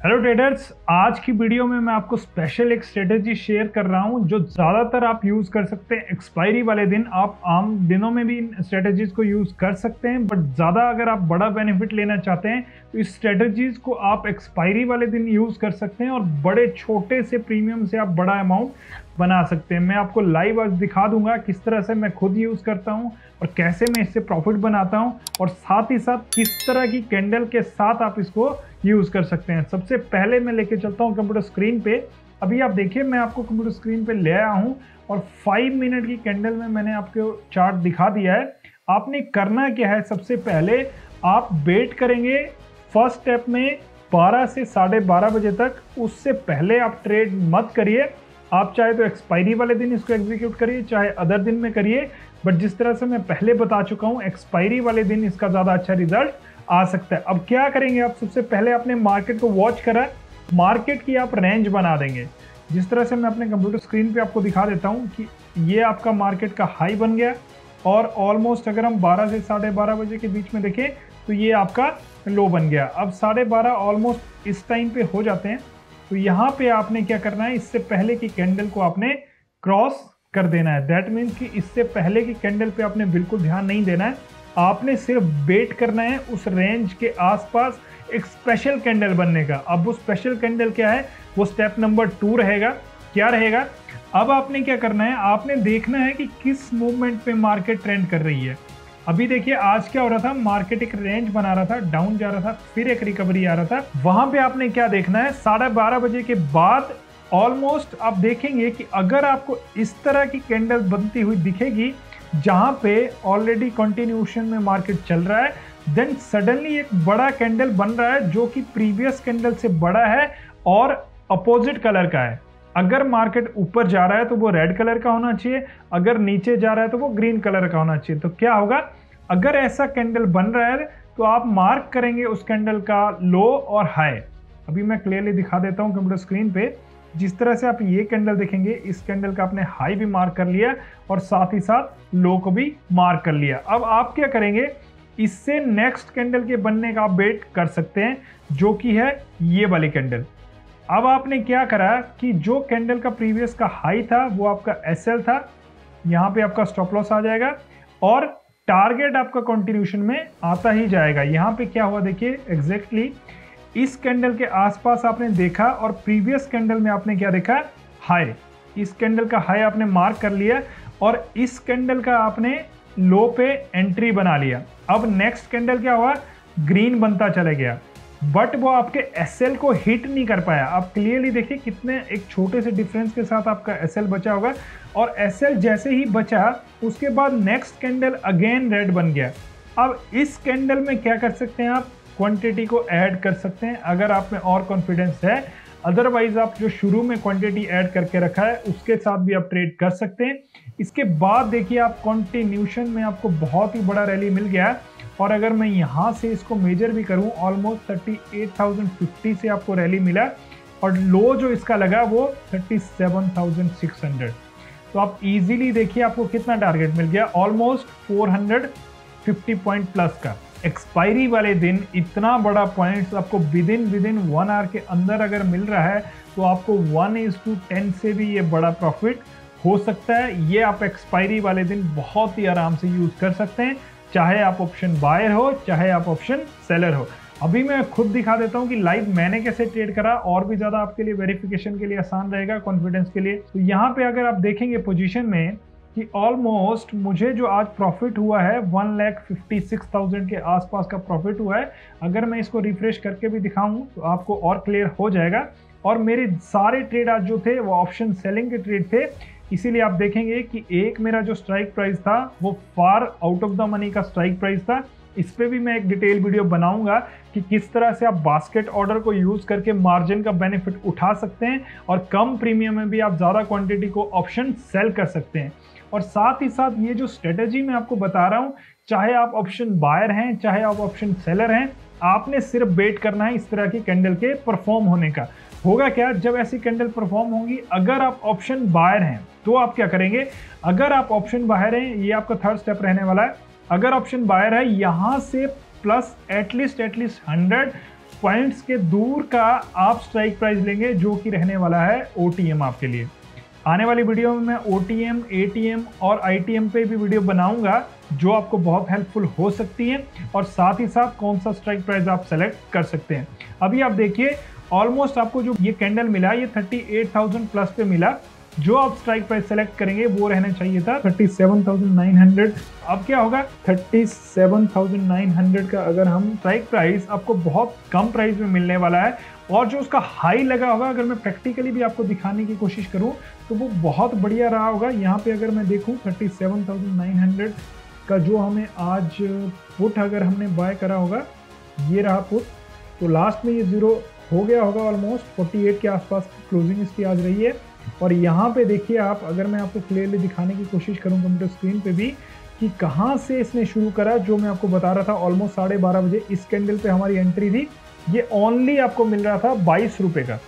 Hello traders आज की video में मैं आपको स्पेशल एक स्ट्रेटेजी शेयर कर रहा हूँ, जो ज़्यादातर आप यूज़ कर सकते हैं एक्सपायरी वाले दिन। आप आम दिनों में भी इन स्ट्रेटेजीज को यूज़ कर सकते हैं बट ज़्यादा अगर आप बड़ा बेनिफिट लेना चाहते हैं तो इस स्ट्रेटेजीज को आप एक्सपायरी वाले दिन यूज़ कर सकते हैं और बड़े, छोटे से प्रीमियम से आप बड़ा अमाउंट बना सकते हैं। मैं आपको लाइव आज दिखा दूँगा किस तरह से मैं खुद यूज़ करता हूँ और कैसे मैं इससे प्रॉफिट बनाता हूँ और साथ ही साथ किस तरह की कैंडल के साथ आप इसको यूज़ कर सकते हैं। सबसे पहले मैं लेके चलता हूँ कंप्यूटर स्क्रीन पे। अभी आप देखिए, मैं आपको कंप्यूटर स्क्रीन पे ले आया हूँ और फाइव मिनट की कैंडल में मैंने आपको चार्ट दिखा दिया है। आपने करना क्या है? सबसे पहले आप वेट करेंगे फ़र्स्ट स्टेप में 12 से साढ़े बारह बजे तक। उससे पहले आप ट्रेड मत करिए। आप चाहे तो एक्सपायरी वाले दिन इसको एग्जीक्यूट करिए, चाहे अदर दिन में करिए। बट जिस तरह से मैं पहले बता चुका हूँ एक्सपायरी वाले दिन इसका ज़्यादा अच्छा रिज़ल्ट आ सकता है। अब क्या करेंगे आप? सबसे पहले आपने मार्केट को वॉच करा। मार्केट की आप रेंज बना देंगे। जिस तरह से मैं अपने कंप्यूटर स्क्रीन पे आपको दिखा देता हूँ कि ये आपका मार्केट का हाई बन गया और ऑलमोस्ट अगर हम 12 से साढ़े बारह बजे के बीच में देखें तो ये आपका लो बन गया। अब साढ़े बारह ऑलमोस्ट इस टाइम पे हो जाते हैं। तो यहाँ पे आपने क्या करना है? इससे पहले की कैंडल को आपने क्रॉस कर देना है। दैट मीन्स कि इससे पहले की कैंडल पे आपने बिल्कुल ध्यान नहीं देना है। आपने सिर्फ़ वेट करना है उस रेंज के आसपास एक स्पेशल कैंडल बनने का। अब वो स्पेशल कैंडल क्या है? वो स्टेप नंबर टू रहेगा। क्या रहेगा? अब आपने क्या करना है? आपने देखना है कि किस मूवमेंट पे मार्केट ट्रेंड कर रही है। अभी देखिए, आज क्या हो रहा था? मार्केट एक रेंज बना रहा था डाउन जा रहा था, फिर एक रिकवरी आ रहा था। वहाँ पे आपने क्या देखना है? साढ़े बारह बजे के बाद ऑलमोस्ट आप देखेंगे कि अगर आपको इस तरह की कैंडल बनती हुई दिखेगी जहाँ पे ऑलरेडी कंटिन्यूशन में मार्केट चल रहा है देन सडनली एक बड़ा कैंडल बन रहा है जो कि प्रीवियस कैंडल से बड़ा है और अपोजिट कलर का है। अगर मार्केट ऊपर जा रहा है तो वो रेड कलर का होना चाहिए, अगर नीचे जा रहा है तो वो ग्रीन कलर का होना चाहिए। तो क्या होगा? अगर ऐसा कैंडल बन रहा है तो आप मार्क करेंगे उस कैंडल का लो और हाई अभी मैं क्लियरली दिखा देता हूँ कंप्यूटर स्क्रीन पे। जिस तरह से आप ये कैंडल देखेंगे, इस कैंडल का आपने हाई भी मार्क कर लिया और साथ ही साथ लो को भी मार्क कर लिया। अब आप क्या करेंगे, इससे नेक्स्ट कैंडल के बनने का आप वेट कर सकते हैं, जो कि है ये वाली कैंडल। अब आपने क्या करा कि जो कैंडल का प्रीवियस का हाई था, वो आपका एसएल था, यहाँ पे आपका स्टॉप लॉस आ जाएगा और टारगेट आपका कंटिन्यूशन में आता ही जाएगा। यहाँ पे क्या हुआ देखिए एग्जैक्टली इस कैंडल के आसपास आपने देखा और प्रीवियस कैंडल में आपने क्या देखा? हाई इस कैंडल का हाई आपने मार्क कर लिया और इस कैंडल का आपने लो पे एंट्री बना लिया। अब नेक्स्ट कैंडल क्या हुआ? ग्रीन बनता चले गया। बट वो आपके एसएल को हिट नहीं कर पाया। आप क्लियरली देखिए कितने एक छोटे से डिफरेंस के साथ आपका एसएल बचा होगा और एसएल जैसे ही बचा, उसके बाद नेक्स्ट कैंडल अगेन रेड बन गया। अब इस कैंडल में क्या कर सकते हैं आप? क्वांटिटी को ऐड कर सकते हैं, अगर आप में और कॉन्फिडेंस है। अदरवाइज़ आप जो शुरू में क्वांटिटी ऐड करके रखा है, उसके साथ भी आप ट्रेड कर सकते हैं। इसके बाद देखिए, आप कॉन्टिन्यूशन में आपको बहुत ही बड़ा रैली मिल गया है। और अगर मैं यहाँ से इसको मेजर भी करूँ almost thirty eight thousand fifty से आपको रैली मिला और लो जो इसका लगा, वो thirty seven thousand six hundred तो आप इजीली देखिए, आपको कितना टारगेट मिल गया? Almost four hundred fifty point plus का। एक्सपायरी वाले दिन इतना बड़ा पॉइंट आपको within within one hour के अंदर अगर मिल रहा है तो आपको वन इज़ टू टेन से भी ये बड़ा प्रॉफिट हो सकता है। ये आप एक्सपायरी वाले दिन बहुत ही आराम से यूज़ कर सकते हैं, चाहे आप ऑप्शन बायर हो, चाहे आप ऑप्शन सेलर हो। अभी मैं खुद दिखा देता हूँ कि लाइव मैंने कैसे ट्रेड करा, और भी ज़्यादा आपके लिए वेरिफिकेशन के लिए आसान रहेगा कॉन्फिडेंस के लिए। तो यहाँ पे अगर आप देखेंगे पोजीशन में कि ऑलमोस्ट मुझे जो आज प्रॉफिट हुआ है one lakh fifty six thousand के आसपास का प्रॉफिट हुआ है। अगर मैं इसको रिफ्रेश करके भी दिखाऊँ तो आपको और क्लियर हो जाएगा। और मेरे सारे ट्रेड आज जो थे, वो ऑप्शन सेलिंग के ट्रेड थे। इसीलिए आप देखेंगे कि एक मेरा जो स्ट्राइक प्राइस था, वो far out of the money का स्ट्राइक प्राइस था। इस पर भी मैं एक डिटेल वीडियो बनाऊँगा कि किस तरह से आप बास्केट ऑर्डर को यूज़ करके मार्जिन का बेनिफिट उठा सकते हैं और कम प्रीमियम में भी आप ज़्यादा क्वांटिटी को ऑप्शन सेल कर सकते हैं। और साथ ही साथ ये जो स्ट्रेटेजी मैं आपको बता रहा हूँ, चाहे आप ऑप्शन बायर हैं, चाहे आप ऑप्शन सेलर हैं, आपने सिर्फ़ वेट करना है इस तरह की कैंडल के परफॉर्म होने का। होगा क्या? जब ऐसी कैंडल परफॉर्म होंगी, अगर आप ऑप्शन बायर हैं तो आप क्या करेंगे? अगर आप ऑप्शन बाहर हैं, ये आपका थर्ड स्टेप रहने वाला है। अगर ऑप्शन बायर है, यहाँ से plus at least at least hundred points के दूर का आप स्ट्राइक प्राइस लेंगे, जो कि रहने वाला है ओ आपके लिए। आने वाली वीडियो में मैं O T M A T M और आई टी एम पे भी वीडियो बनाऊँगा जो आपको बहुत हेल्पफुल हो सकती है और साथ ही साथ कौन सा स्ट्राइक प्राइस आप सेलेक्ट कर सकते हैं। अभी आप देखिए ऑलमोस्ट आपको जो ये कैंडल मिला ये 38,000 प्लस पे मिला। जो आप स्ट्राइक प्राइस सेलेक्ट करेंगे वो रहना चाहिए था 37,900 अब क्या होगा? 37,900 का अगर हम स्ट्राइक प्राइस आपको बहुत कम प्राइस में मिलने वाला है और जो उसका हाई लगा होगा अगर मैं प्रैक्टिकली भी आपको दिखाने की कोशिश करूँ तो वो बहुत बढ़िया रहा होगा। यहाँ पे अगर मैं देखूँ 37,900 का जो हमें आज पुट अगर हमने बाय करा होगा ये रहा पुट तो लास्ट में ये ज़ीरो हो गया होगा ऑलमोस्ट 48 के आसपास क्लोजिंग इसकी आज रही है। और यहाँ पे देखिए आप, अगर मैं आपको क्लियरली दिखाने की कोशिश करूँ कंप्यूटर स्क्रीन पे भी, कि कहाँ से इसने शुरू करा, जो मैं आपको बता रहा था ऑलमोस्ट साढ़े बारह बजे, इस कैंडल पे हमारी एंट्री थी। ये ओनली आपको मिल रहा था बाईस रुपये का।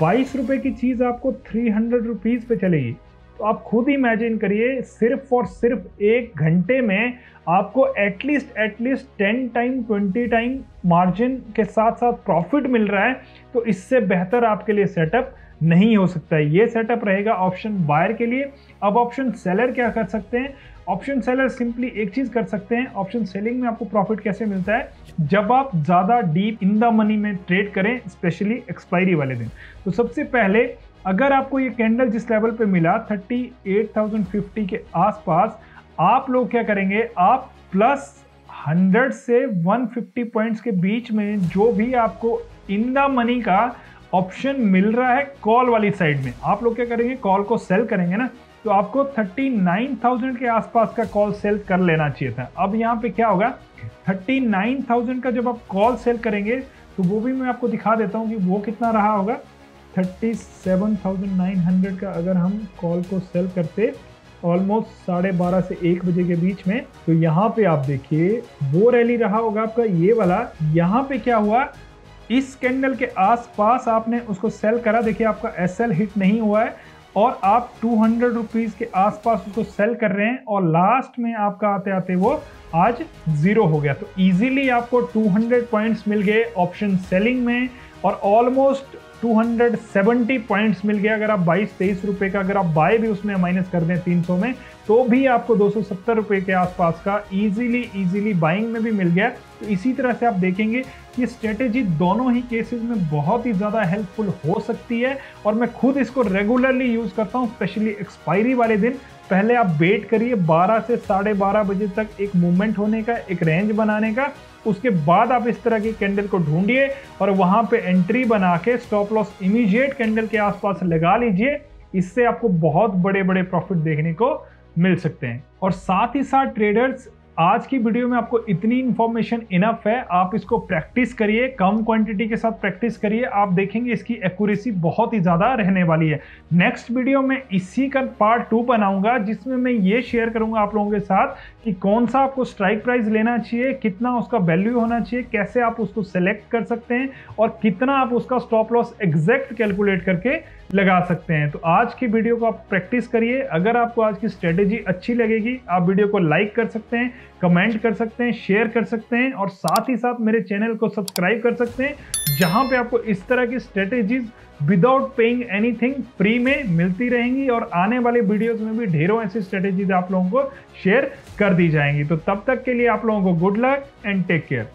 बाईस रुपये की चीज़ आपको थ्री हंड्रेड रुपीज़ पे चलेगी। तो आप खुद इमेजिन करिए, सिर्फ़ और सिर्फ़ एक घंटे में आपको at least at least ten time twenty time margin के साथ साथ प्रॉफिट मिल रहा है। तो इससे बेहतर आपके लिए सेटअप नहीं हो सकता है। ये सेटअप रहेगा ऑप्शन बायर के लिए। अब ऑप्शन सेलर क्या कर सकते हैं? ऑप्शन सेलर सिंपली एक चीज़ कर सकते हैं। ऑप्शन सेलिंग में आपको प्रॉफिट कैसे मिलता है? जब आप ज़्यादा डीप इन द मनी में ट्रेड करें स्पेशली एक्सपायरी वाले दिन। तो सबसे पहले अगर आपको ये कैंडल जिस लेवल पे मिला 38,050 के आसपास आप लोग क्या करेंगे? आप प्लस 100 से 150 पॉइंट्स के बीच में जो भी आपको इन द मनी का ऑप्शन मिल रहा है कॉल वाली साइड में। आप लोग क्या करेंगे कॉल को सेल करेंगे ना तो आपको 39,000 के आसपास का कॉल सेल कर लेना चाहिए था। अब यहाँ पे क्या होगा 39,000 का जब आप कॉल सेल करेंगे तो वो भी मैं आपको दिखा देता हूँ कि वो कितना रहा होगा। 37,900 का अगर हम कॉल को सेल करते ऑलमोस्ट साढ़े बारह से एक बजे के बीच में तो यहाँ पे आप देखिए वो रैली रहा होगा आपका ये वाला। यहाँ पे क्या हुआ इस कैंडल के आसपास आपने उसको सेल करा, देखिए आपका एसएल हिट नहीं हुआ है और आप टू हंड्रेड रुपीज़ के आसपास उसको सेल कर रहे हैं और लास्ट में आपका आते आते वो आज ज़ीरो हो गया। तो इजीली आपको 200 पॉइंट्स मिल गए ऑप्शन सेलिंग में और ऑलमोस्ट 270 पॉइंट्स मिल गए अगर आप 22 तेईस रुपये का अगर आप बाय भी उसमें माइनस कर दें 300 में तो भी आपको दो सौ रुपए के आसपास का इजीली इजीली बाइंग में भी मिल गया। तो इसी तरह से आप देखेंगे कि स्ट्रेटेजी दोनों ही केसेस में बहुत ही ज़्यादा हेल्पफुल हो सकती है और मैं खुद इसको रेगुलरली यूज़ करता हूँ स्पेशली एक्सपायरी वाले दिन। पहले आप वेट करिए 12 से साढ़े बारह बजे तक एक मूवमेंट होने का, एक रेंज बनाने का। उसके बाद आप इस तरह की कैंडल को ढूंढिए और वहाँ पे एंट्री बना के स्टॉप लॉस इमीडिएट कैंडल के आसपास लगा लीजिए। इससे आपको बहुत बड़े बड़े प्रॉफिट देखने को मिल सकते हैं। और साथ ही साथ ट्रेडर्स आज की वीडियो में आपको इतनी इन्फॉर्मेशन इनफ है, आप इसको प्रैक्टिस करिए, कम क्वांटिटी के साथ प्रैक्टिस करिए, आप देखेंगे इसकी एक्यूरेसी बहुत ही ज़्यादा रहने वाली है। नेक्स्ट वीडियो में इसी का पार्ट टू बनाऊँगा, जिसमें मैं ये शेयर करूँगा आप लोगों के साथ कि कौन सा आपको स्ट्राइक प्राइस लेना चाहिए, कितना उसका वैल्यू होना चाहिए, कैसे आप उसको सेलेक्ट कर सकते हैं और कितना आप उसका स्टॉप लॉस एग्जैक्ट कैलकुलेट करके लगा सकते हैं। तो आज की वीडियो को आप प्रैक्टिस करिए। अगर आपको आज की स्ट्रेटेजी अच्छी लगेगी, आप वीडियो को लाइक कर सकते हैं, कमेंट कर सकते हैं, शेयर कर सकते हैं और साथ ही साथ मेरे चैनल को सब्सक्राइब कर सकते हैं, जहाँ पे आपको इस तरह की strategies without paying anything free में मिलती रहेंगी और आने वाले वीडियोस में भी ढेरों ऐसी स्ट्रेटेजीज आप लोगों को शेयर कर दी जाएँगी। तो तब तक के लिए आप लोगों को good luck and take care